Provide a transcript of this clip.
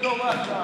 Levanta!